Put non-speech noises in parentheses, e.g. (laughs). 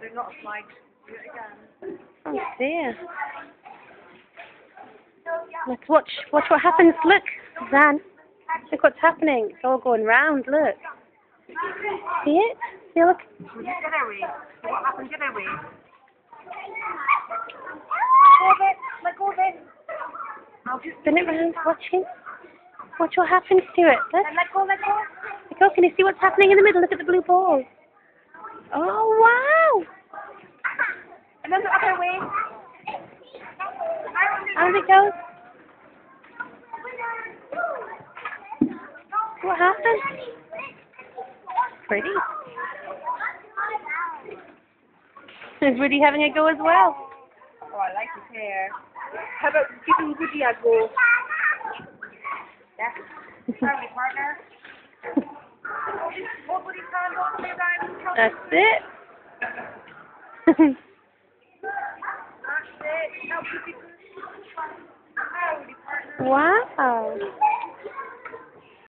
They're not flags. Do it again. Oh dear. Let's watch watch what happens. Look, Suzanne. Look what's happening. It's all going round, look. See it? See look Will you get away? What happened? Get away. Let go of it. I'll just spin it round, watch it. Watch what happens to it. Look. let go, let go. Look, oh, can you see what's happening in the middle? Look at the blue ball. Oh then the other way. How's it go? What happened? Pretty. Is Woody having a go as well? Oh, I like his hair. How about giving Woody a go? Yeah. Family partner. Hold Woody's hand all the way around. That's it. (laughs) That's it. Now Woody. Now Woody partner. Wow.